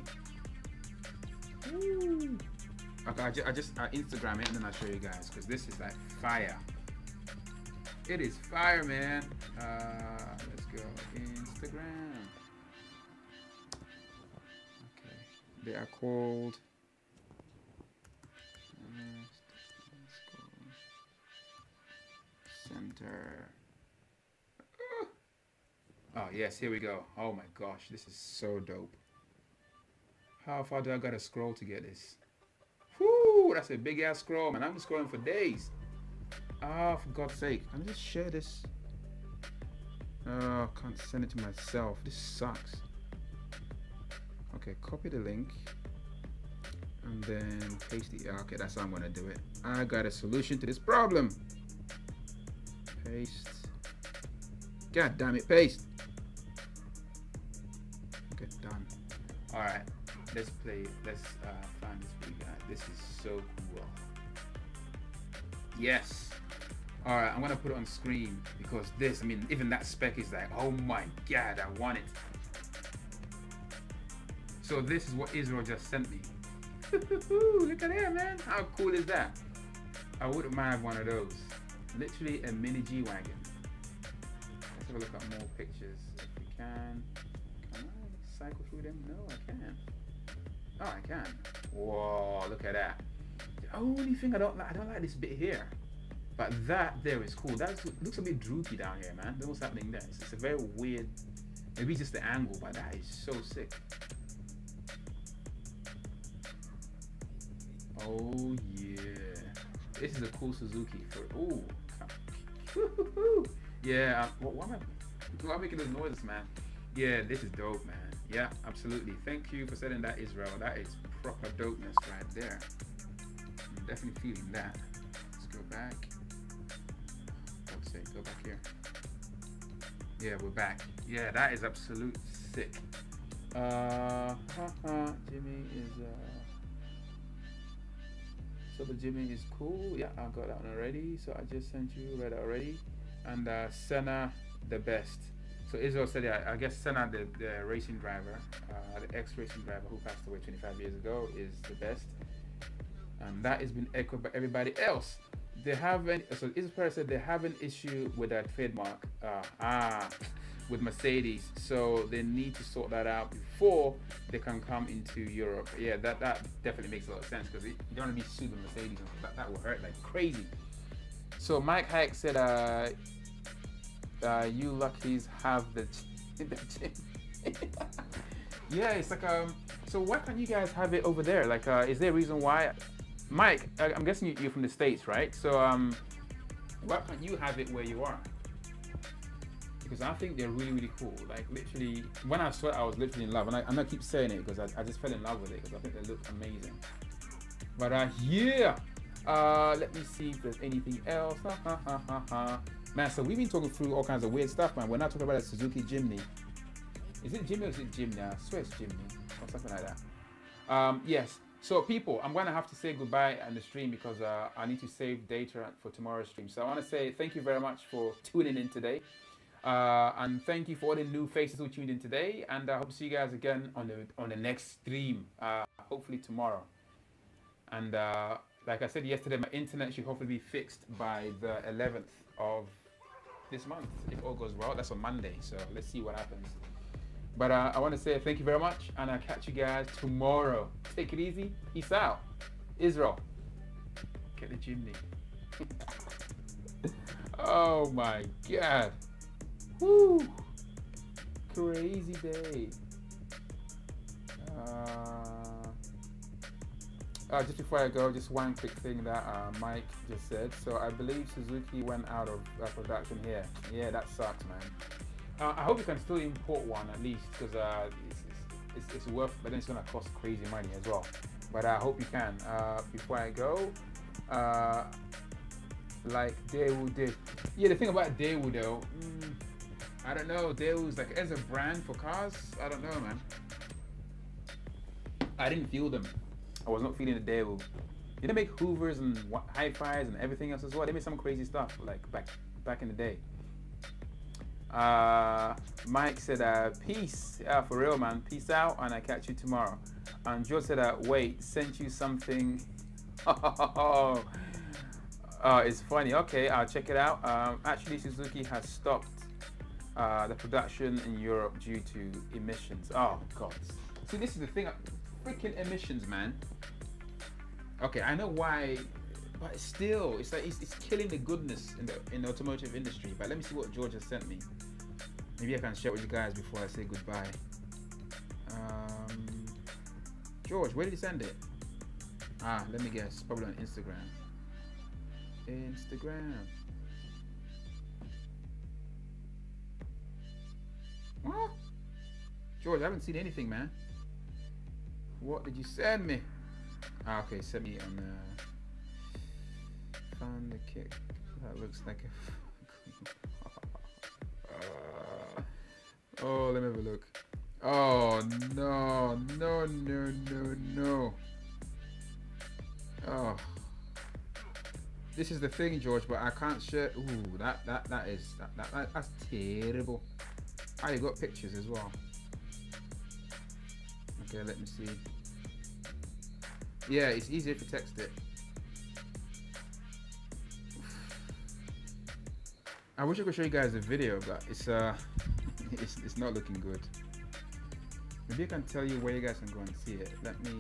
Speaker 1: Ooh. Okay, I, ju I just I Instagram it and then I'll show you guys because this is like fire. It is fire, man. Uh, let's go Instagram. Okay, they are called. Center. Oh, yes, here we go. Oh my gosh, this is so dope. How far do I gotta scroll to get this? Whoo, that's a big ass scroll, man. I'm scrolling for days. Ah, oh, for God's sake. Let me just share this. Oh, I can't send it to myself. This sucks. Okay, copy the link. And then paste it. Okay, that's how I'm gonna do it. I got a solution to this problem. Paste. God damn it, paste. All right, let's play. Let's uh, find this you guys. This is so cool. Yes. All right, I'm gonna put it on screen because this. I mean, even that spec is like, oh my god, I want it. So this is what Israel just sent me. Look at that, man. How cool is that? I wouldn't mind one of those. Literally a mini G wagon. Let's have a look at more pictures if we can cycle through them? No, I can't. Oh, I can. Whoa, look at that. The only thing I don't like, I don't like this bit here. But that there is cool. That looks a bit droopy down here, man. What's happening there. It's, it's a very weird, maybe just the angle, but that is so sick. Oh yeah. This is a cool Suzuki for, ooh. yeah, um, what, what am I, why am I making those noises, man? Yeah, this is dope, man. Yeah, absolutely. Thank you for setting that, Israel. That is proper dopeness right there. I'm definitely feeling that. Let's go back. Let's say, go back here. Yeah, we're back. Yeah, that is absolute sick. Uh, haha, Jimmy is, uh, so the Jimmy is cool. Yeah, I got that one already. So I just sent you that already. And uh, Senna, the best. So Israel said, I guess Senna, the, the racing driver, uh, the ex-racing driver who passed away 25 years ago, is the best. And that has been echoed by everybody else. They haven't, so Israel said they have an issue with that trademark, uh, ah, with Mercedes. So they need to sort that out before they can come into Europe. Yeah, that, that definitely makes a lot of sense because you don't want to be sued Mercedes. That, that will hurt like crazy. So Mike Hayek said, uh, uh, you luckies have the yeah, it's like um. So why can't you guys have it over there? Like, uh, is there a reason why? Mike, I- I'm guessing you- you're from the states, right? So um, why can't you have it where you are? Because I think they're really, really cool. Like literally, when I saw it, I was literally in love, and I, and I keep saying it because I, I just fell in love with it because I think they look amazing. But uh, yeah. Uh, let me see if there's anything else. Ha, ha, ha. Man, so we've been talking through all kinds of weird stuff, man. We're not talking about a Suzuki Jimny. Is it Jimny or is it Jimny? I swear it's Jimny or something like that. Um, yes. So people, I'm gonna have to say goodbye on the stream because uh, I need to save data for tomorrow's stream. So I want to say thank you very much for tuning in today. Uh, and thank you for all the new faces who tuned in today. And I hope to see you guys again on the on the next stream, uh, hopefully tomorrow. And uh, like I said yesterday, my internet should hopefully be fixed by the 11th of this month, if all goes well. That's on Monday, so let's see what happens. But uh, I want to say thank you very much, and I'll catch you guys tomorrow. Take it easy. Peace out. Israel. Get the chimney. oh my God. Woo. Crazy day. Uh, uh, just before I go, just one quick thing that uh, Mike just said. So I believe Suzuki went out of uh, production here. Yeah, that sucks, man. Uh, I hope you can still import one at least because uh, it's, it's, it's, it's worth, but then it's gonna cost crazy money as well. But I hope you can. Uh, before I go, like Daewoo did. Yeah, the thing about Daewoo though, mm, I don't know. Daewoo's like as a brand for cars, I don't know, man. I didn't feel them. I was not feeling the Daewoo. Did they make Hoovers and wa- hi-fis and everything else as well? They made some crazy stuff like back back in the day. Uh, Mike said, uh, "Peace, yeah, for real, man. Peace out, and I catch you tomorrow." And Joe said, uh, "Wait, sent you something." oh, it's funny. Okay, I'll check it out. Um, actually, Suzuki has stopped uh, the production in Europe due to emissions. Oh God! See, this is the thing. Freaking emissions, man. Okay, I know why, but still, it's like it's, it's killing the goodness in the in the automotive industry. But let me see what George has sent me. Maybe I can share with you guys before I say goodbye. Um, George, where did he send it? Ah, let me guess. Probably on Instagram. Instagram. What? George, I haven't seen anything, man. What did you send me? Ah, okay, send me on uh, found the kick. That looks like a. oh, let me have a look. Oh no, no, no, no, no. Oh. This is the thing, George, but I can't share. Ooh, that that that is that, that, that that's terrible. You got pictures as well. Okay, let me see. Yeah, it's easier to text it. I wish I could show you guys a video, but it's uh, it's, it's not looking good. Maybe I can tell you where you guys can go and see it. Let me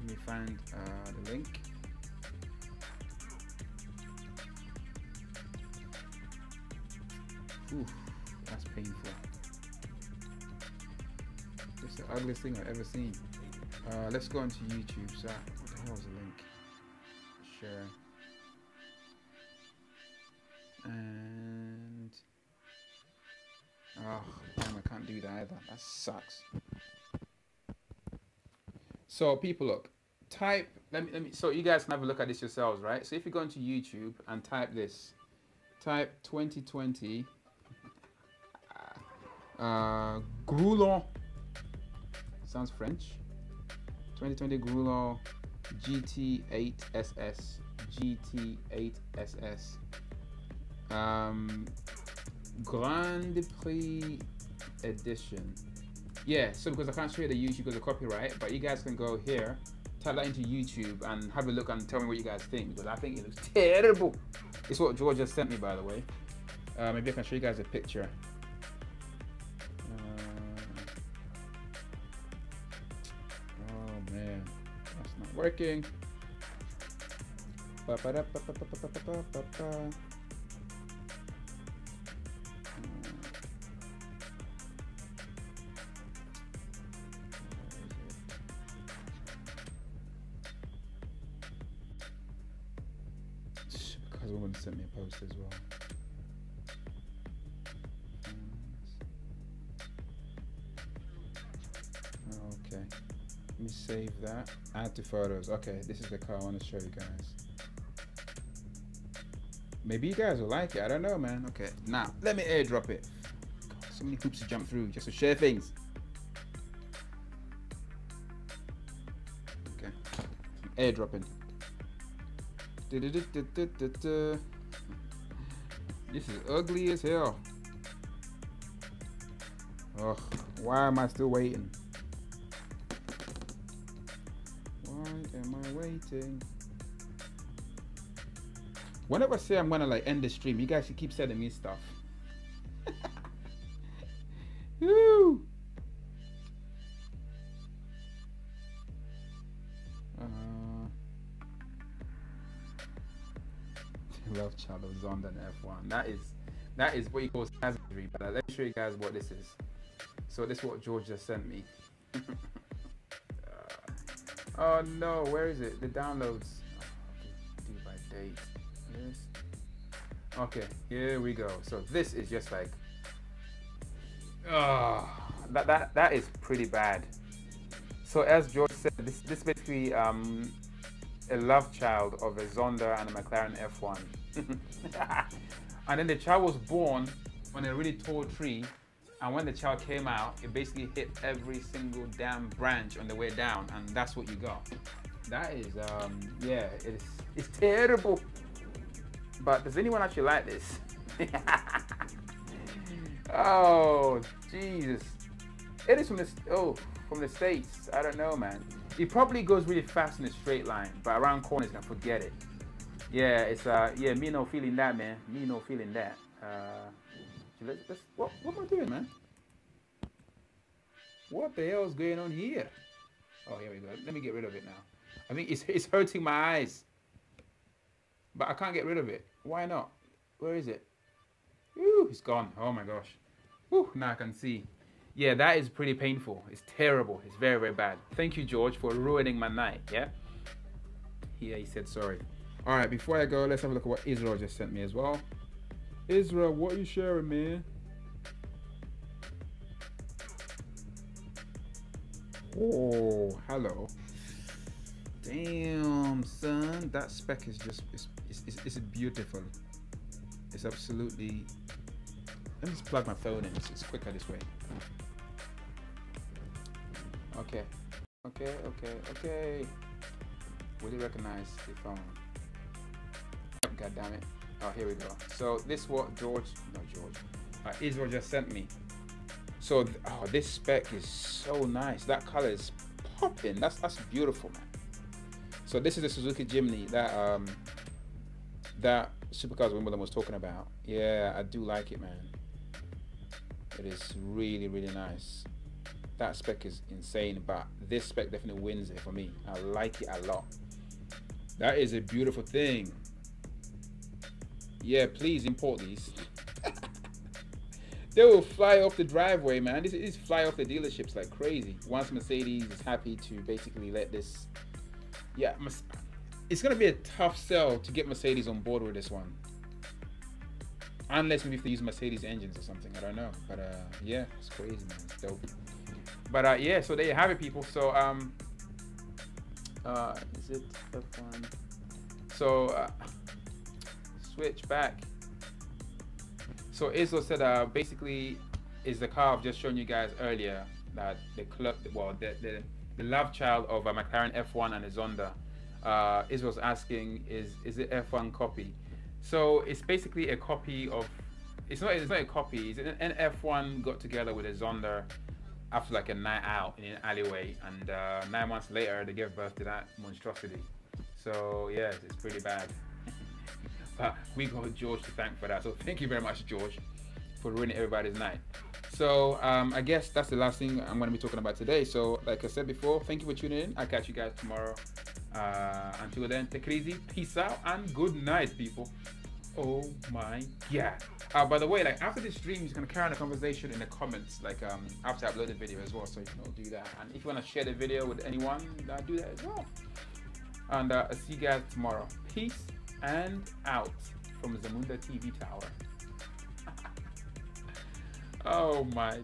Speaker 1: let me find uh, the link. Ooh, that's painful. Ugliest thing I've ever seen. Uh, let's go onto YouTube. So, what the hell is the link? Share. And oh, damn, I can't do that either. That sucks. So, people, look. Type. Let me. Let me. So, you guys can have a look at this yourselves, right? So, if you go into YouTube and type this, type 2020 uh, Groulon. Sounds French. 2020 Groulon GT8SS. GT8SS. Um, Grand Prix Edition. Yeah, so because I can't show you the YouTube because of copyright, but you guys can go here, type that into YouTube and have a look and tell me what you guys think because I think it looks terrible. It's what George just sent me, by the way. Uh, maybe I can show you guys a picture. working. Because a woman sent me a post as well. Me save that. Add to photos. Okay, this is the car I want to show you guys. Maybe you guys will like it. I don't know, man. Okay, now let me airdrop it. God, so many hoops to jump through just to share things. Okay, airdropping. This is ugly as hell. Ugh, why am I still waiting? I? Whenever I say I'm gonna like end the stream, you guys should keep sending me stuff. Woo! Uh, love child of Zonda and F1. That is that is what you call savagery. But let me show you guys what this is. So this is what George just sent me. oh no, where is it? The downloads. Do by date. Yes. Okay, here we go. So this is just like, oh, that that that is pretty bad. So as George said, this this basically um, a love child of a Zonda and a McLaren F1. and then the child was born on a really tall tree, and when the child came out, it basically hit every single damn branch on the way down, and that's what you got. That is, um, yeah, it's it's terrible. But does anyone actually like this? oh, Jesus. It is from the, oh, from the States. I don't know, man. It probably goes really fast in a straight line, but around corners, can forget it. Yeah, it's, uh, yeah, me no feeling that, man. Me no feeling that. Uh, let's, what, what am I doing, man? What the hell is going on here? Oh, here we go. Let me get rid of it now. I mean, it's, it's hurting my eyes. But I can't get rid of it. Why not? Where is it? Ooh, it's gone. Oh my gosh. Ooh, now I can see. Yeah, that is pretty painful. It's terrible. It's very, very bad. Thank you, George, for ruining my night. Yeah? Yeah, he said sorry. All right, before I go, let's have a look at what Israel just sent me as well. Israel, what are you sharing, man? Oh, hello. Damn, son, that spec is just it's, it's, it's, beautiful. It's absolutely. Let me just plug my phone in. It's, it's quicker this way. Okay, okay, okay, okay. Will you recognize the phone? God damn it. Oh, here we go. So this what George, no George, uh, Israel just sent me. So, oh, this spec is so nice. That color is popping. That's that's beautiful, man. So this is the Suzuki Jimny that um that Supercars Wimbledon was talking about. Yeah, I do like it, man. It is really, really nice. That spec is insane, but this spec definitely wins it for me. I like it a lot. That is a beautiful thing. Yeah, please import these. they will fly off the driveway, man. These, these fly off the dealerships like crazy. Once Mercedes is happy to basically let this yeah, it's gonna be a tough sell to get Mercedes on board with this one. Unless maybe if they use Mercedes engines or something, I don't know. But uh, yeah, it's crazy, man. It's dope. But uh, yeah, so there you have it, people. So um, uh, is it F1? So uh, switch back. So Izzo said uh, basically is the car I've just shown you guys earlier that the club, well, the the the love child of a McLaren F1 and a Zonda. Uh, Israel's asking, is is it F1 copy? So it's basically a copy of. It's not. It's not a copy. It's an F1 got together with a Zonda after like a night out in an alleyway, and uh, nine months later they gave birth to that monstrosity. So yeah, it's pretty bad. But we got George to thank for that. So thank you very much, George, for ruining everybody's night. So um, I guess that's the last thing I'm going to be talking about today. So like I said before, thank you for tuning in. I'll catch you guys tomorrow. Uh, until then, take it easy. Peace out and good night, people. Oh my god. Uh, by the way, like after this stream, he's gonna carry on the conversation in the comments, like um after I upload the video as well. So you can all do that. And if you wanna share the video with anyone, uh, do that as well. And uh, I'll see you guys tomorrow. Peace and out. from Zamunda TV tower. oh my.